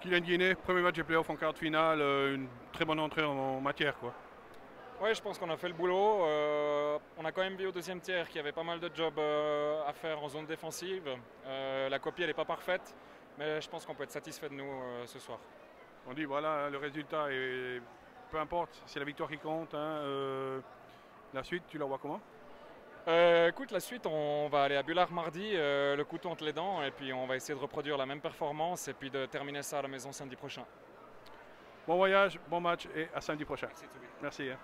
Kylian Guiné, premier match de playoff en quart de finale, euh, une très bonne entrée en, matière. Quoi. Oui, je pense qu'on a fait le boulot. Euh, on a quand même vu au deuxième tiers qu'il y avait pas mal de jobs euh, à faire en zone défensive. la copie, elle n'est pas parfaite, mais je pense qu'on peut être satisfait de nous ce soir. On dit voilà, le résultat, et peu importe, c'est la victoire qui compte. Hein, la suite, tu la vois comment? Euh, écoute, la suite, on va aller à Bullard mardi, euh, le couteau entre les dents, et puis on va essayer de reproduire la même performance et puis de terminer ça à la maison samedi prochain. Bon voyage, bon match et à samedi prochain. Merci. Merci hein.